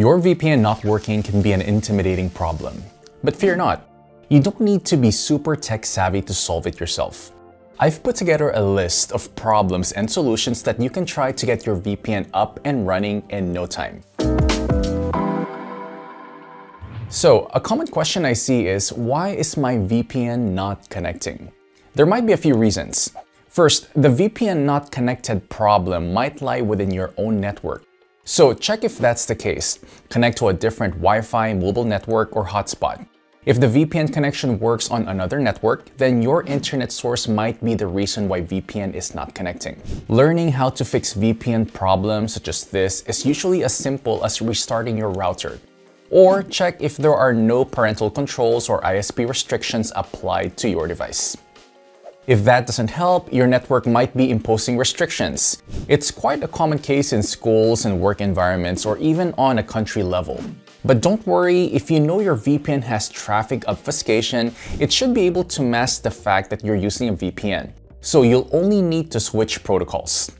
Your VPN not working can be an intimidating problem. But fear not, you don't need to be super tech savvy to solve it yourself. I've put together a list of problems and solutions that you can try to get your VPN up and running in no time. So, a common question I see is, why is my VPN not connecting? There might be a few reasons. First, the VPN not connected problem might lie within your own network. So check if that's the case. Connect to a different Wi-Fi, mobile network, or hotspot. If the VPN connection works on another network, then your internet source might be the reason why VPN is not connecting. Learning how to fix VPN problems such as this is usually as simple as restarting your router. Or check if there are no parental controls or ISP restrictions applied to your device. If that doesn't help, your network might be imposing restrictions. It's quite a common case in schools and work environments or even on a country level. But don't worry, if you know your VPN has traffic obfuscation, it should be able to mask the fact that you're using a VPN. So you'll only need to switch protocols.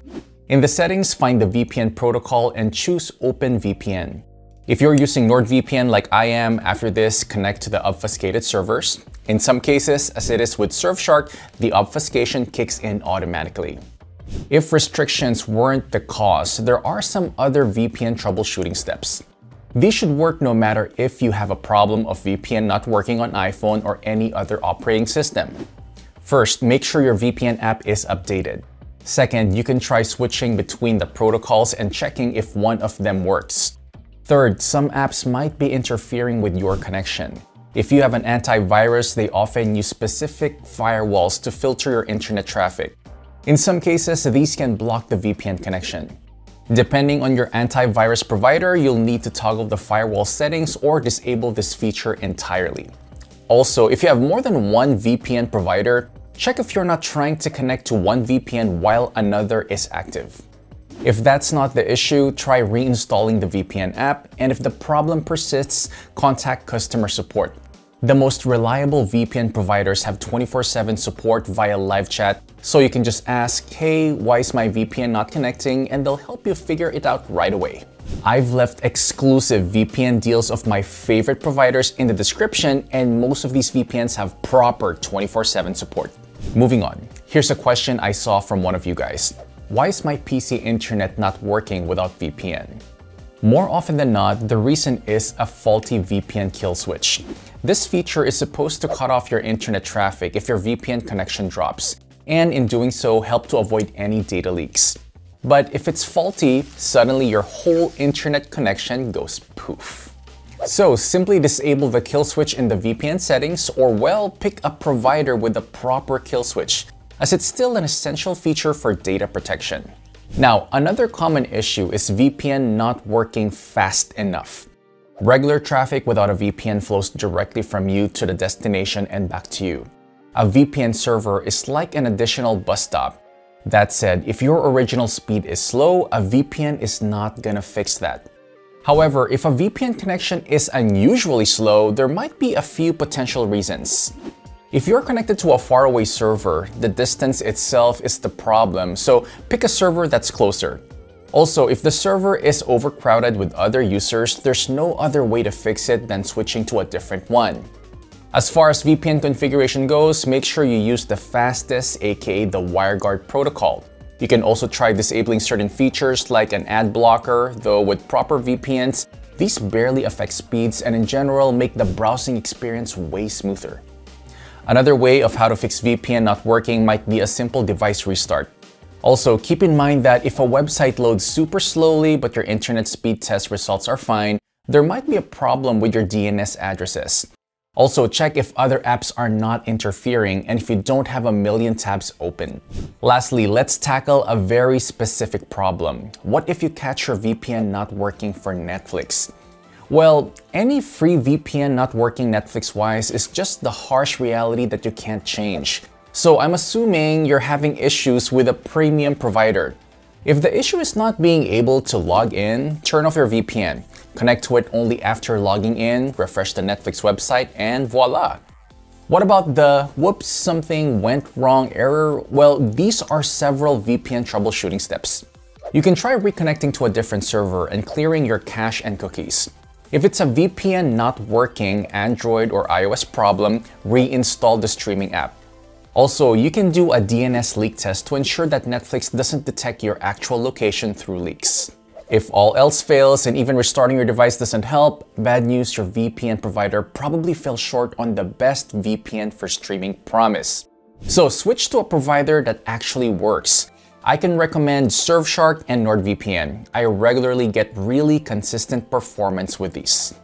In the settings, find the VPN protocol and choose OpenVPN. If you're using NordVPN like I am, after this, connect to the obfuscated servers. In some cases, as it is with Surfshark, the obfuscation kicks in automatically. If restrictions weren't the cause, there are some other VPN troubleshooting steps. These should work no matter if you have a problem of VPN not working on iPhone or any other operating system. First, make sure your VPN app is updated. Second, you can try switching between the protocols and checking if one of them works. Third, some apps might be interfering with your connection. If you have an antivirus, they often use specific firewalls to filter your internet traffic. In some cases, these can block the VPN connection. Depending on your antivirus provider, you'll need to toggle the firewall settings or disable this feature entirely. Also, if you have more than one VPN provider, check if you're not trying to connect to one VPN while another is active. If that's not the issue, try reinstalling the VPN app, and if the problem persists, contact customer support. The most reliable VPN providers have 24-7 support via live chat, so you can just ask, hey, why is my VPN not connecting? And they'll help you figure it out right away. I've left exclusive VPN deals of my favorite providers in the description, and most of these VPNs have proper 24-7 support. Moving on, here's a question I saw from one of you guys. Why is my PC internet not working without VPN? More often than not, the reason is a faulty VPN kill switch. This feature is supposed to cut off your internet traffic if your VPN connection drops, and in doing so, help to avoid any data leaks. But if it's faulty, suddenly your whole internet connection goes poof. So simply disable the kill switch in the VPN settings or well, pick a provider with the proper kill switch as it's still an essential feature for data protection. Now, another common issue is VPN not working fast enough. Regular traffic without a VPN flows directly from you to the destination and back to you. A VPN server is like an additional bus stop. That said, if your original speed is slow, a VPN is not gonna fix that. However, if a VPN connection is unusually slow, there might be a few potential reasons. If you're connected to a faraway server, the distance itself is the problem, so pick a server that's closer. Also, if the server is overcrowded with other users, there's no other way to fix it than switching to a different one. As far as VPN configuration goes, make sure you use the fastest, aka the WireGuard protocol. You can also try disabling certain features like an ad blocker, though with proper VPNs, these barely affect speeds and in general make the browsing experience way smoother. Another way of how to fix VPN not working might be a simple device restart. Also, keep in mind that if a website loads super slowly but your internet speed test results are fine, there might be a problem with your DNS addresses. Also, check if other apps are not interfering and if you don't have a million tabs open. Lastly, let's tackle a very specific problem. What if you catch your VPN not working for Netflix? Well, any free VPN not working Netflix-wise is just the harsh reality that you can't change. So I'm assuming you're having issues with a premium provider. If the issue is not being able to log in, turn off your VPN. Connect to it only after logging in, refresh the Netflix website, and voila! What about the whoops, something went wrong error? Well, these are several VPN troubleshooting steps. You can try reconnecting to a different server and clearing your cache and cookies. If it's a VPN not working, Android or iOS problem, reinstall the streaming app. Also, you can do a DNS leak test to ensure that Netflix doesn't detect your actual location through leaks. If all else fails and even restarting your device doesn't help, bad news, your VPN provider probably fell short on the best VPN for streaming promise. So switch to a provider that actually works. I can recommend Surfshark and NordVPN. I regularly get really consistent performance with these.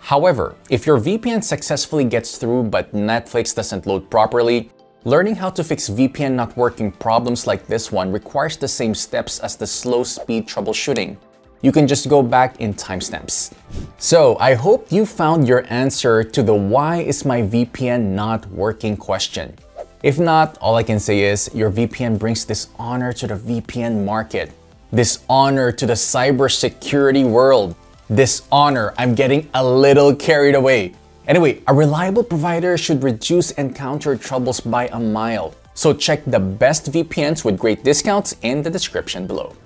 However, if your VPN successfully gets through but Netflix doesn't load properly, learning how to fix VPN not working problems like this one requires the same steps as the slow speed troubleshooting. You can just go back in timestamps. So I hope you found your answer to the why is my VPN not working question. If not, all I can say is your VPN brings dishonor to the VPN market, dishonor to the cybersecurity world, dishonor. I'm getting a little carried away. Anyway, a reliable provider should reduce encounter troubles by a mile. So check the best VPNs with great discounts in the description below.